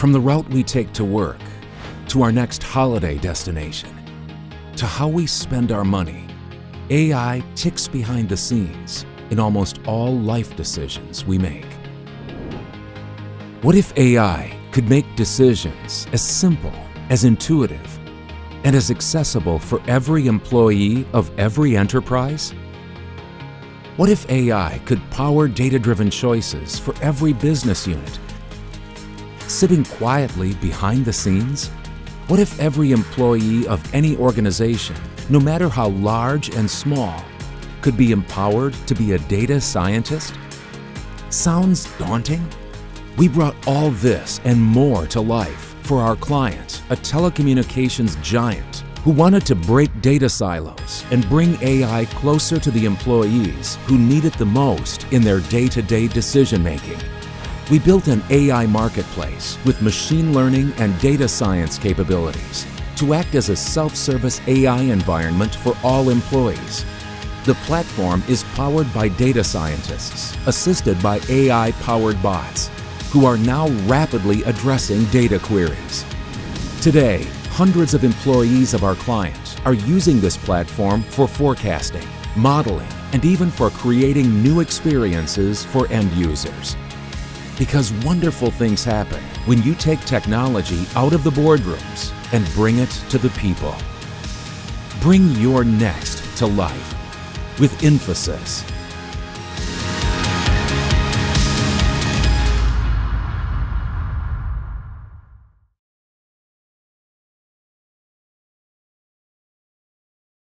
From the route we take to work, to our next holiday destination, to how we spend our money, AI ticks behind the scenes in almost all life decisions we make. What if AI could make decisions as simple, as intuitive, and as accessible for every employee of every enterprise? What if AI could power data-driven choices for every business unit? Sitting quietly behind the scenes? What if every employee of any organization, no matter how large and small, could be empowered to be a data scientist? Sounds daunting? We brought all this and more to life for our client, a telecommunications giant who wanted to break data silos and bring AI closer to the employees who need it the most in their day-to-day decision making. We built an AI marketplace with machine learning and data science capabilities to act as a self-service AI environment for all employees. The platform is powered by data scientists, assisted by AI-powered bots, who are now rapidly addressing data queries. Today, hundreds of employees of our clients are using this platform for forecasting, modeling, and even for creating new experiences for end users. Because wonderful things happen when you take technology out of the boardrooms and bring it to the people. Bring your next to life with Infosys.